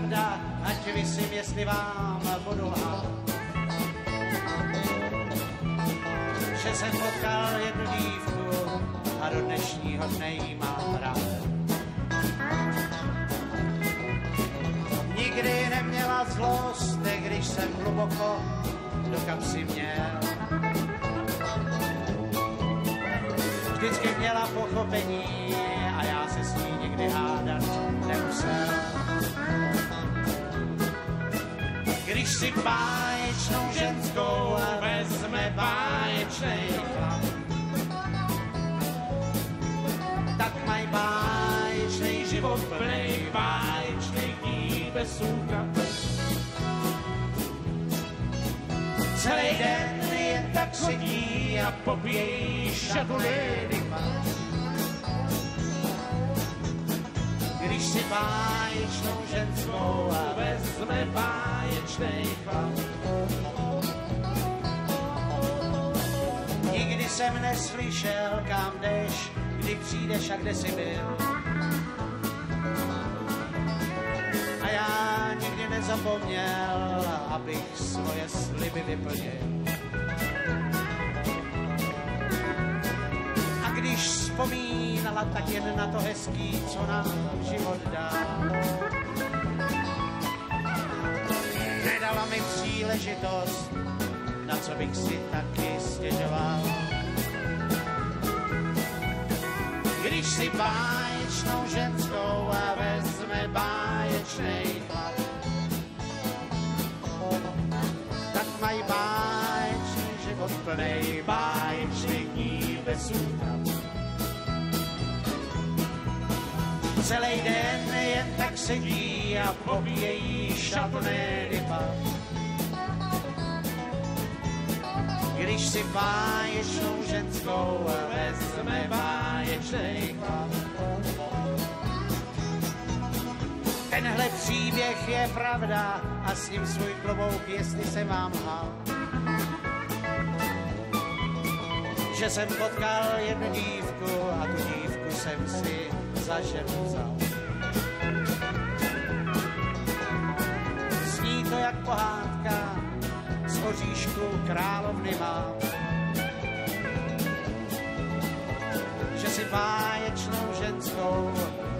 pravda, ať vysím, jestli vám budu lhát. Že jsem potkal jednu dívku a do dnešního dne jí mám rád. Nikdy neměla zlost, když jsem hluboko do kapsy měl. Vždycky měla pochopení a já se s ní nikdy hádat nemusel. Když si báječnou ženskou vezme báječnej chlap, tak mají báječnej život plnej báječnej dní bez súka. Celý den jen tak sedí a popíjejí šablony Když si báječnou ženskou a vezme báječnej chlap. Nikdy jsem neslyšel, kam jdeš, kdy přijdeš a kde jsi byl. A já nikdy nezapomněl, abych svoje sliby vyplnil. Vzpomínala, tak jen na to hezký, co nám život dá. Nedala mi příležitost, na co bych si taky stěžoval. Když si báječnou ženskou a vezme báječnej chlap, tak mají báječný život plnej báječných dní bez útrap. Celý den jen tak sedí a pobíjejí šatné ryba. Když si báječnou ženskou vezme báječnej chlap. Tenhle příběh je pravda a s ním svůj klobouk, jestli se mám hal. Že jsem potkal jednu dívku a tu dívku jsem si za vzal. Zní to jak pohádka, z oříšku královny mám. Že si báječnou ženskou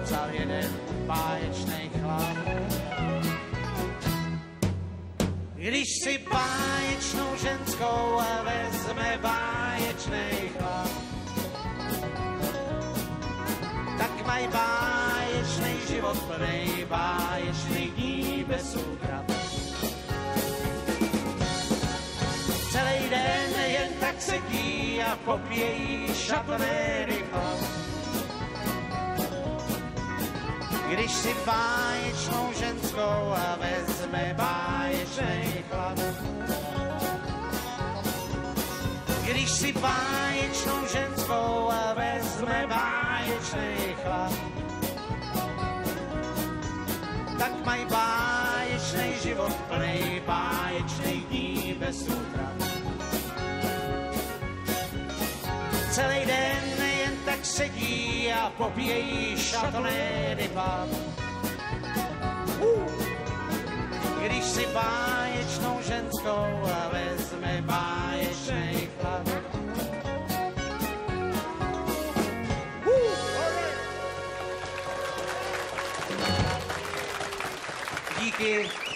vzal jeden báječný chlap. Když si báječnou ženskou vezme báječný mají báječný život plný báječných dní bez útrap. Celý den jen tak sedí a popějí šatné rychle. Když si báječnou ženskou a vezme báječný chlap. Když si báječnou ženskou báječný chlap. Tak mají báječný život plný báječných dní bez útrap. Celý den jen tak sedí a popíjejí šatné ryba. Když si báječnou ženskou you.